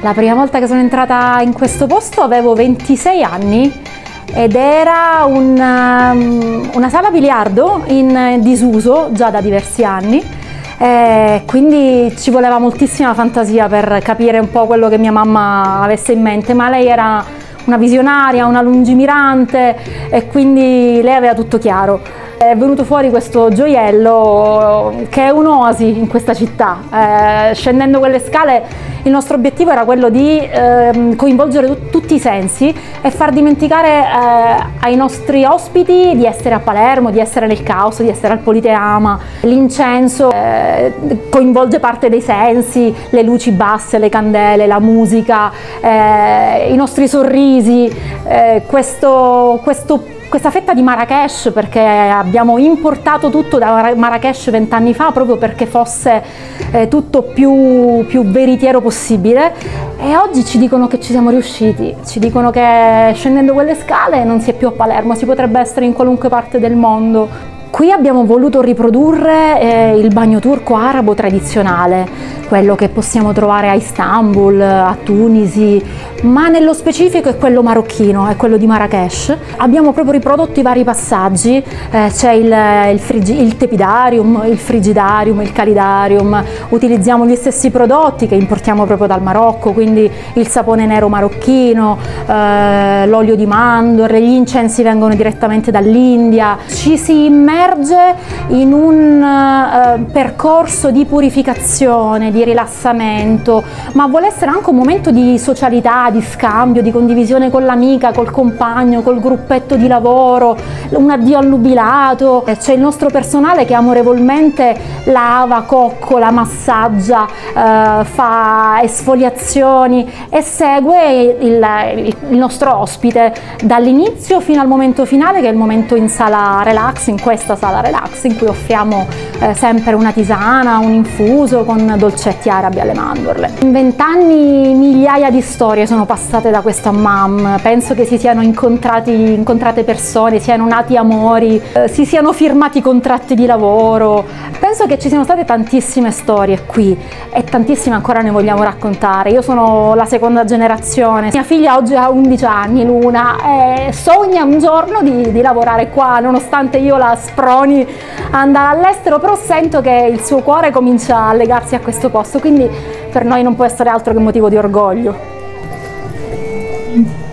La prima volta che sono entrata in questo posto avevo 26 anni ed era una, um, una sala biliardo in disuso già da diversi anni eh, quindi ci voleva moltissima fantasia per capire un po' quello che mia mamma avesse in mente, ma lei era una visionaria, una lungimirante e quindi lei aveva tutto chiaro. Venuto fuori questo gioiello che è un'oasi in questa città. Eh, scendendo quelle scale il nostro obiettivo era quello di eh, coinvolgere tutti i sensi e far dimenticare eh, ai nostri ospiti di essere a Palermo, di essere nel caos, di essere al Politeama. L'incenso eh, coinvolge parte dei sensi, le luci basse, le candele, la musica, eh, i nostri sorrisi, eh, questo, questo questa fetta di Marrakesh perché abbiamo importato tutto da Marrakesh vent'anni fa proprio perché fosse eh, tutto più, più veritiero possibile e oggi ci dicono che ci siamo riusciti, ci dicono che scendendo quelle scale non si è più a Palermo, si potrebbe essere in qualunque parte del mondo. Qui abbiamo voluto riprodurre eh, il bagno turco arabo tradizionale, quello che possiamo trovare a Istanbul, a Tunisi, ma nello specifico è quello marocchino, è quello di Marrakesh. Abbiamo proprio riprodotto i vari passaggi, eh, c'è il, il, il, tepidarium, il frigidarium, il calidarium, utilizziamo gli stessi prodotti che importiamo proprio dal Marocco, quindi il sapone nero marocchino, eh, l'olio di mandorle, gli incensi vengono direttamente dall'India. Ci si immerge in un eh, percorso di purificazione, di rilassamento, ma vuole essere anche un momento di socialità, di scambio, di condivisione con l'amica, col compagno, col gruppetto di lavoro, un addio al nubilato. C'è il nostro personale che amorevolmente lava, coccola, massaggia, eh, fa esfoliazioni e segue il, il, nostro ospite dall'inizio fino al momento finale che è il momento in sala relax, in questa sala relax in cui offriamo eh, sempre una tisana, un infuso con dolce dolcetti arabi alle mandorle. In vent'anni migliaia di storie sono passate da questo hammam, penso che si siano incontrate persone, siano nati amori, eh, si siano firmati contratti di lavoro, penso che ci siano state tantissime storie qui e tantissime ancora ne vogliamo raccontare. Io sono la seconda generazione, mia figlia oggi ha 11 anni, Luna, e sogna un giorno di, di lavorare qua, nonostante io la sproni andare all'estero, però sento che il suo cuore comincia a legarsi a questo posto, quindi per noi non può essere altro che motivo di orgoglio. Thank you.